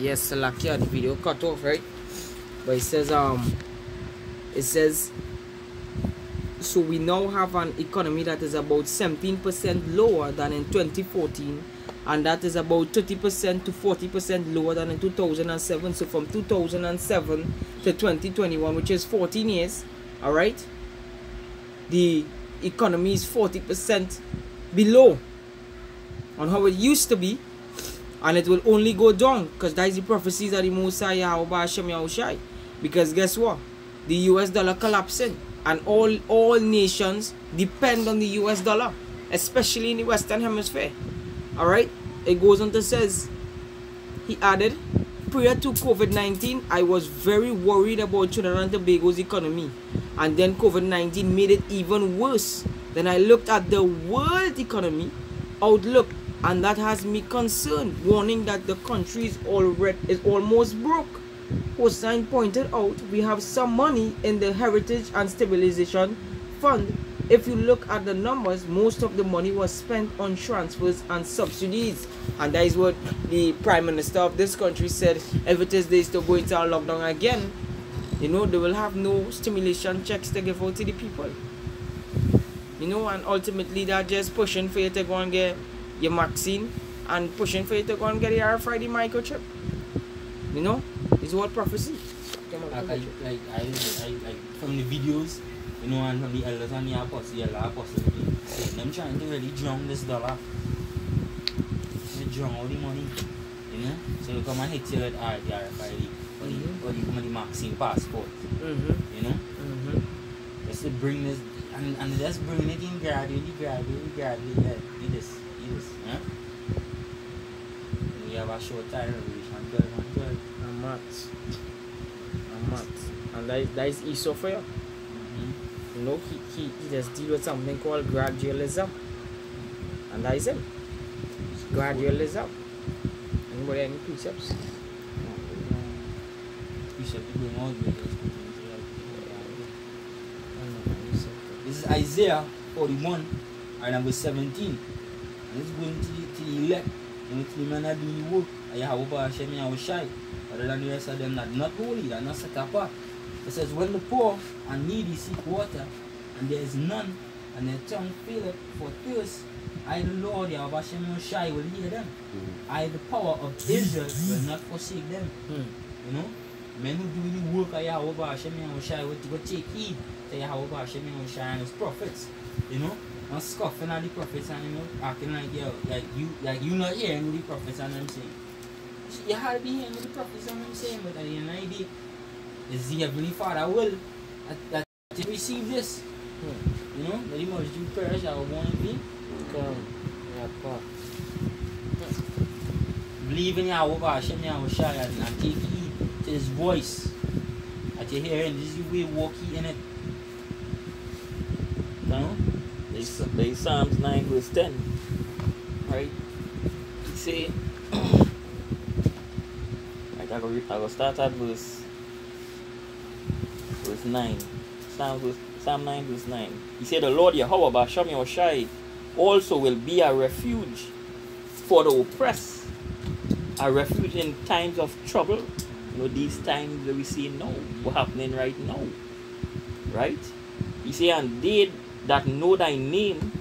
yes, Salakia, the video cut off, right? But it says, um, it says, so we now have an economy that is about 17% lower than in 2014, and that is about 30% to 40% lower than in 2007. So from 2007 to 2021, which is 14 years, all right, the economy is 40% below on how it used to be and it will only go down because that is the prophecies of the Musa Yahweh Hashem Yahushai. Because guess what? The US dollar collapsing and all all nations depend on the US dollar, especially in the Western Hemisphere. Alright? It goes on to says he added prior to COVID-19, I was very worried about Trinidad and Tobago's economy. And then COVID-19 made it even worse. Then I looked at the world economy outlook and that has me concerned, warning that the country is already is almost broke. Hosein pointed out we have some money in the Heritage and Stabilization Fund. If you look at the numbers, most of the money was spent on transfers and subsidies. And that is what the Prime Minister of this country said. If it is they still going to lockdown again, you know, they will have no stimulation checks to give out to the people. You know, and ultimately they're just pushing for you to go and get your vaccine and pushing for you to go and get your RFID microchip. You know, it's all prophecy. Like, I, like, I, I, like from the videos, you know, and from the elders and the apostles, the elder apostles, saying them trying to really drown this dollar. They drown all the money, you know. So you come and hit you with the RFID, or the, Mhm. or the, come the vaccine passport, Mm-hmm. you know. Mm-hmm. Just to bring this, and, and just bring it in gradually, gradually, gradually, do this, do this, yeah. We have a short time, Revelation 12 and 12. I'm mad. I'm mad. And that is, that is Esau for you. Mm-hmm. You know, he, he, he just deal with something called gradualism. And that is him. Gradualism. Anybody any precepts? We should be going all the way. I don't know, you said This is Isaiah 41 and number 17. It's going to elect. You know, to the men that do the work. And Yahweh Hashem Yahushai. Other than the rest of them that not holy, that not set apart. It says, when the poor and needy seek water, and there is none, and their tongue faileth for thirst, I the Lord Yahweh Hashem Yahushai will hear them. I the power of Israel will not forsake them. Hmm. You know, men who do the work of Yahweh Hashem Yahushai will, will take heed to Yahweh Hashem Yahushai and his prophets. You know, not scoffing at the prophets and you know, acting like yo, like you like you not hearing the prophets and them saying. You have to be hearing the prophets and them saying, but at the end of the day, is the Heavenly Father will that, that to receive this. Hmm. You know, that he must do perish our one be. Come. Yeah, pa. Believe in Yahweh Hashem Yahushai and, and take heed to his voice. That you're hearing, this is the way walk ye in it. You know? They Psalms 9 verse 10. Right? He say, like I go, I go start at verse, verse 9. Psalm, verse, Psalm 9 verse 9. He said, The Lord Yahweh Basham Yahushai also will be a refuge for the oppressed, a refuge in times of trouble. You know, these times that we see now, what happening right now. Right? He say, and they that know thy name,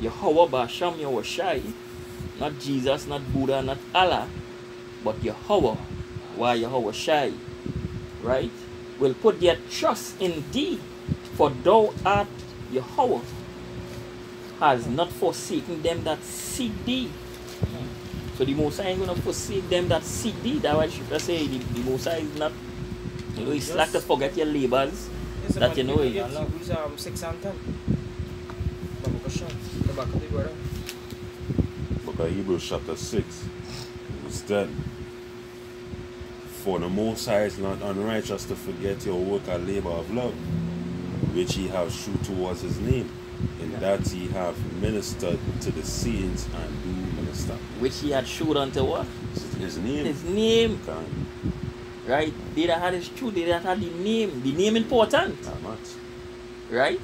Yahweh Basham Yahushai, not Jesus, not Buddha, not Allah, but Yahweh, why Yahweh Shai, right? Will put their trust in thee, for thou art Yahweh, has not forsaken them that seek thee. So the Most High ain't gonna forsake them that seek thee. That's why Scripture say the, the is not, you know, it's like to forget your labors. Yes, That you know it. Yeah, Hebrews um, 6 and 10. Baruch Hashem. The back of the brother. Book of Hebrews chapter 6, verse 10. For the Most High is not unrighteous to forget your work and labor of love, which he have shewed towards his name, in that he have ministered to the saints and do minister. Which he had shewed unto what? His name. His name, Can, right? They that had his truth, they that had the name. The name important, not much. right?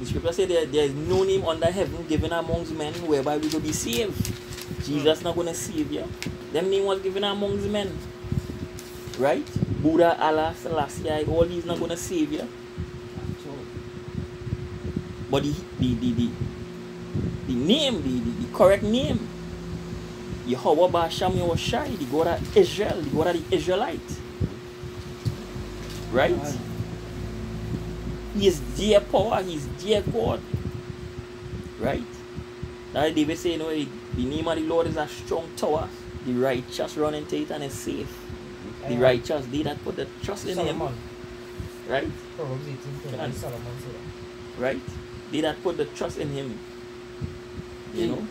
The scripture said there, there is no name under heaven given amongst men whereby we will be saved. Jesus not gonna save you. them name was given amongst men. Right? Buddha, Allah, Selassie, all these not gonna save you. But the the the the, the name, the, the, the correct name, Yahweh Basham Yahushai, the God of Israel, the God of the Israelite. Right? He is their power, he is their God. Right? That David say, you know, the the name of the Lord is a strong tower. The righteous run into it and is safe. The righteous, they that put the trust in him. Right? Proverbs 18, Solomon said that. Right? They that put the trust in him. You know?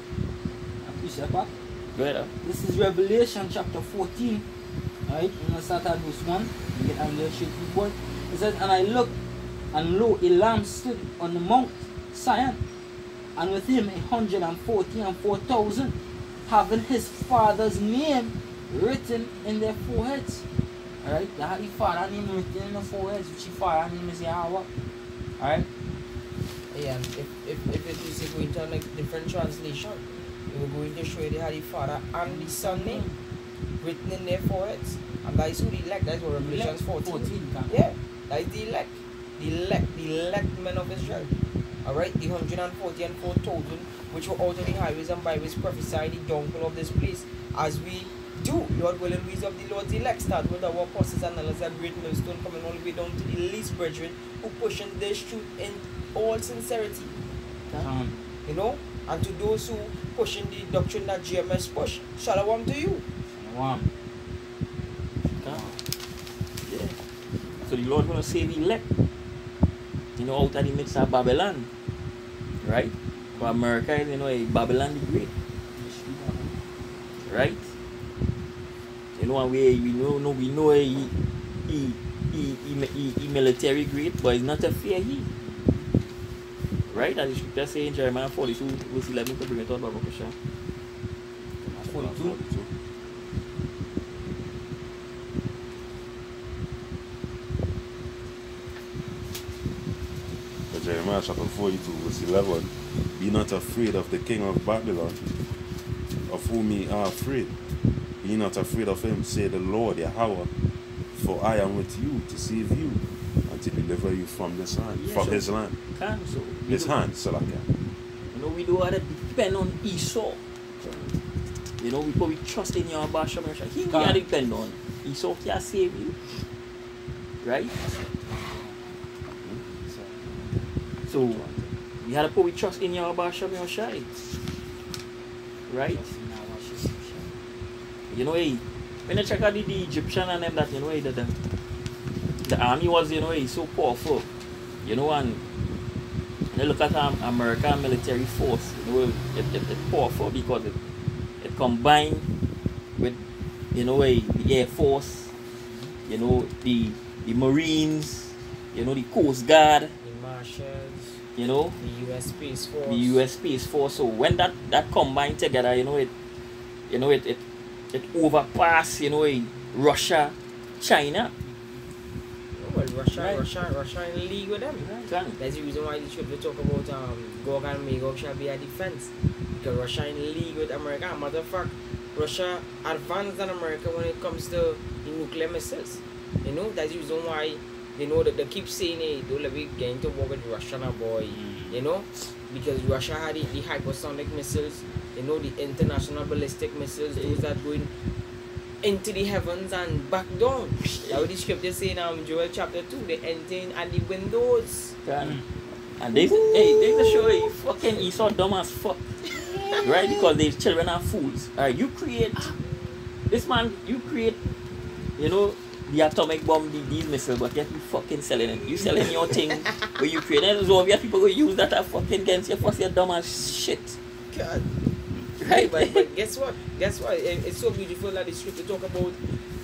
Appreciate. Go ahead. uh. This is Revelation chapter 14. Alright, I'm gonna start at verse 1. You get on there straight to point. It says, And I looked, and lo, a lamb stood on the mount Zion, and with him a hundred and forty and four thousand, having his father's name written in their foreheads. Alright, they had the father name written in the foreheads, which the father name is Yahweh. Alright, Yeah, if, if, if it is going to like different translation, it will going to show you they had the father and the son name written in their foreheads. And that is who the elect, that's what Revelation 14. 14. Yeah, that is the elect. The elect, the elect men of Israel. Alright, the 140 and 4,000 which were out on the highways and byways prophesying the downfall of this place. As we do, Lord willing, we of the Lord's elect start with our apostles and elders and great millstone coming all the way down to the least brethren who pushing this truth in all sincerity. Can. You know? And to those who pushing the doctrine that GMS push, shalom to you. One. Huh? Yeah. So the Lord gonna save the elect. You know, out of the midst of Babylon. Right? For America is, you know, a Babylon the Great. Right? You know, and we, we know, know we know he, he, he, he, he, he military great, but it's not a fear he. Right? As the scripture say in Jeremiah 42, verse 11 to bring it out, Baruch Hashem. 42. But Jeremiah chapter 42, verse 11 Be not afraid of the king of Babylon, of whom ye are afraid. Be not afraid of him, say the Lord Yahweh, for I am with you to save you and to deliver you from this land, Yeah, from so- his land, Can so we his do- hand, Salakia. You know, we don't want to depend on Esau. You know, we probably trust in your Basham He we Come. are depend on. Esau can save you. Right? So we had to put we trust in your Basham Yoshai. Right? You know, hey, when you check out the, the Egyptian and them that, you know, hey, the, the, the army was, you know, hey, so powerful. You know, and you look at um, American military force, you know, it, it, it's powerful because it, it combined with, you know, the Air Force, you know, the, the Marines, you know, the Coast Guard, The Marshals, you know, the US Space Force. the US Space Force. So when that, that combined together, you know, it, you know, it, it, it overpass, you know, Russia, China. Oh, Russia, Right. Russia, Russia in league with them. Can. That's the reason why the scripture talk about um, Gog and Magog shall be a defense. Because Russia in league with America. Matter of fact, Russia advanced than America when it comes to nuclear missiles. You know, that's the reason why they know that they keep saying, hey, don't let me get into war with Russia now, boy. You know, because Russia had the, the hypersonic missiles, you know, the international ballistic missiles, those that going into the heavens and back down. That's what the scripture say in um, Joel chapter 2, they enter in at the windows. Can. And they, hey, they just show you fucking Esau dumb as fuck. right? Because these children are fools. Alright, you create, this man, you create, you know, the atomic bomb, the, these missiles, but yet you fucking selling it. You selling your thing where you create it. So if people go use that as fucking against you, first you're dumb as shit. God. Right? But, but guess what? Guess what? It, it's so beautiful that the scripture talk about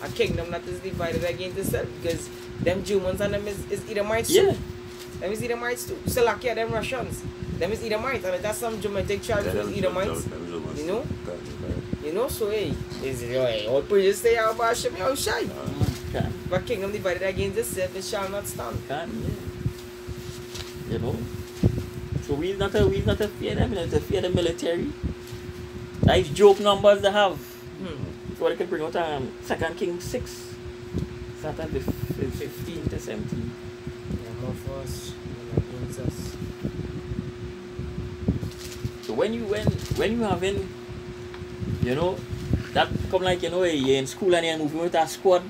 a kingdom that is divided against itself because them Germans and them is, is Edomites yeah. too. Them is Edomites too. Slovakia, them Russians. Them is Edomites and that's some Germanic tribes with Edomites. You know? You know, so hey, is it hey, all praises stay out about Shem Yahushai. Can. But kingdom divided against itself, it shall not stand. Can, yeah. You know? So we not a we not a fear them, we not a fear the military. Nice joke numbers they have. Hmm. so they can bring out um Second Kings six. Start the fifteen to seventeen. Yeah, more for us than against us. So when you when when you having you know that come like you know you're in school and you're moving with a squad,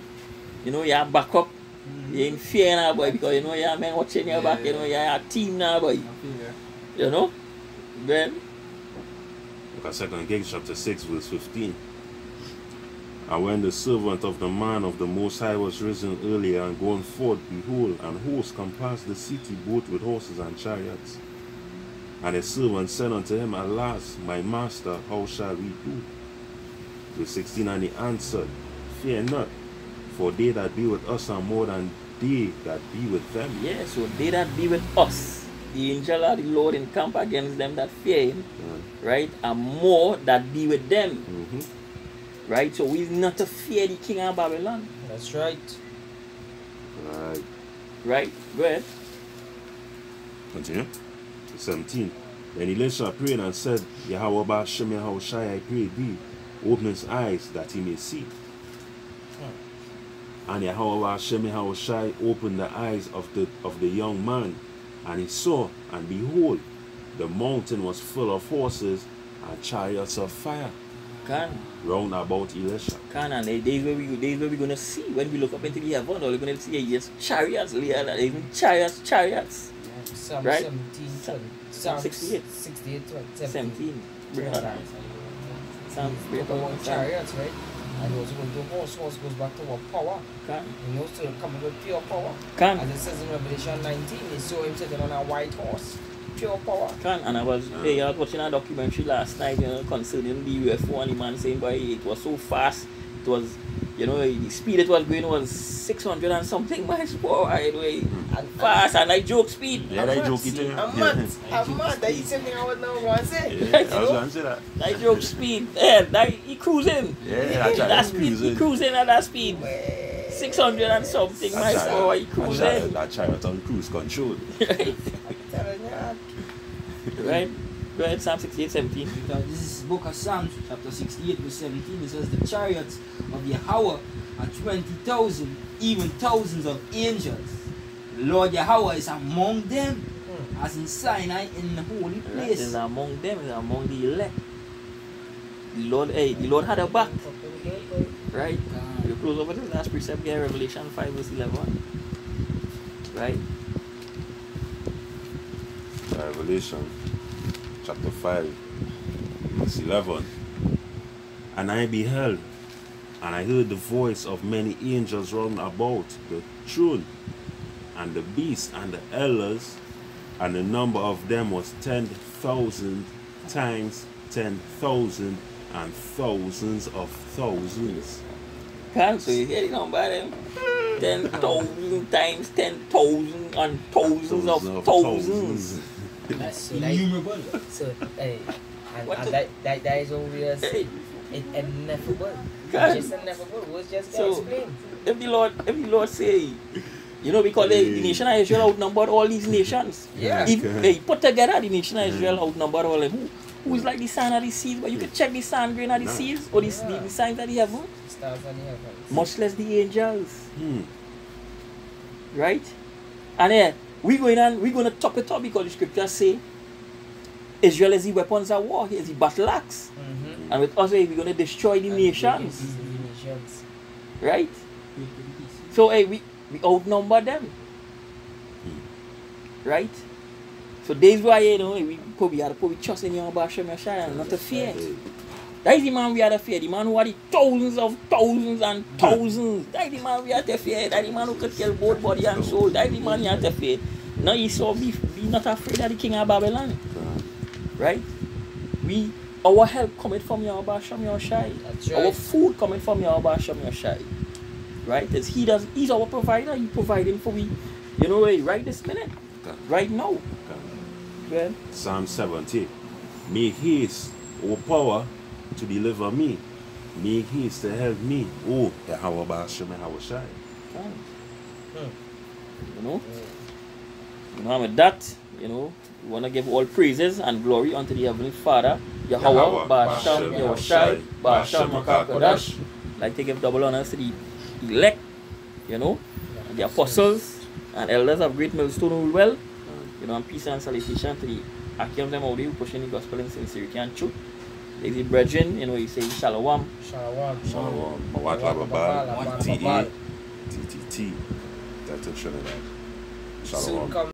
you know, you're backup, you're in fear now boy because you know you're man watching your back, you know, you're a team now boy. You know? Then Look at Second Kings chapter 6, verse 15. And when the servant of the man of the Most High was risen earlier and gone forth, behold, an host compassed the city both with horses and chariots. And his servant said unto him, Alas, my master, how shall we do? Verse 16 And he answered, Fear not, for they that be with us are more than they that be with them. yeah, so they that be with us, the angel of the Lord encamp against them that fear him, right? And more that be with them. Mhm. Right? So we not to fear the king of Babylon. That's right. Right. Right? Go ahead. Continue. 17. Then Elisha prayed and said, Yahweh Bashem Yahushai, I pray thee, open his eyes that he may see. And Yahweh Bashem Yahushai opened the eyes of the of the young man, and he saw, and behold, the mountain was full of horses and chariots of fire Can. round about Elisha. Can and the days where we days where we're gonna see when we look up into the heaven, all we're gonna see is just chariots, Leah, even chariots, chariots. Psalm Right? 17, Psalm- 20. Psalm 68. 68, 20, 17. Bring it on. Psalm We talk about Psalm- chariots, right? And also going to horse, horse goes back to what power. Can. You know, so coming with pure power. Can. As it says in Revelation 19, they saw him sitting on a white horse. Pure power. Can and I was ah. hey, I was watching a documentary last night, you know, concerning the UFO and the man saying boy it was so fast, it was you know, the speed it was going was six hundred and something miles per hour anyway. Eh? Hmm. And fast and like joke speed. Yeah, eh? that joke it. I'm mad. I'm mad. That is something I would never want to say. Yeah, I was going to say that. Like joke speed. Yeah, that he cruising. Yeah, that that child speed, he cruising. cruising at that speed. Six hundred and something That miles per hour he that child- cruising. That chariot on cruise control. Telling you. right? Go ahead, Psalm 68, 17. Because this is book of Psalms, chapter 68, verse 17. It says, The chariots of Yahweh are 20,000, even thousands of angels. The Lord Yahweh is among them, hmm. as in Sinai in the holy Right, is place. among them, is among the elect. The Lord, hey, the Lord had a back, right? You close over to the last precept here, Revelation 5, verse 11. Right? Revelation chapter 5, verse 11. And I beheld, and I heard the voice of many angels round about the throne, and the beast, and the elders, and the number of them was 10,000 times 10,000 and thousands of thousands. Can't so you hear the number them? 10,000 times 10,000 and thousands of thousands. So, like, Innumerable. so, hey, and, What and the- that, that, that is what we are Hey, saying. It ineffable. God. Just ineffable. What's just So- explain? if the Lord, if the Lord say, you know, because the, the nation of Israel outnumbered all these nations. Yeah. If Okay. they put together the nation of Israel outnumbered all of them. Who, who is like the sand of the seas? But you can check the sand grain of the No. seas or the, the, the signs of the heaven. Stars on the heavens. Much less the angels. Hmm. Right? And yeah, we going on, we gonna top it up because the scriptures say Israel is the weapons of war, he is the battle axe. Mm-hmm. And with us, eh, we're gonna destroy the nations. The nations. Right? So hey, we, we outnumber them. Right? So this why eh, you know eh, we probably had to we trust in your Bashem Yashai and not to fear. That is the man we had to fear. The man who had the thousands of thousands and thousands. That is the man we had to fear. That is the man who could kill both body and soul. That is the man you had to fear. Now he saw be, be not afraid of the king of Babylon. Right? We our help coming from your Bashem Yashai. That's Our food coming from your Bashem Yashai. Right? As he does he's our provider, he providing for we. You know eh, right this minute. Okay. Right now. Well, Psalm 70. Make haste, O power, to deliver me. Make haste to help me. Oh, Yahweh Bashem Yahweh Shai. you know. You know, and with that, you know, we want to give all praises and glory unto the Heavenly Father, Yahweh, Yahweh, Basham, Yahushai, Yahushai, Basham, Makakadash, like to give double honors to the elect, you know, and the apostles and elders of Great Millstone rule well, you know, and peace and salutation to the Akim them out there who pushing the gospel in sincerity and truth. There's the brethren, you know, he say shalom. Shalom. Shalom. Mawat Lababal. Babal, T T T T. That's a Trinidad. Soon Shalom. come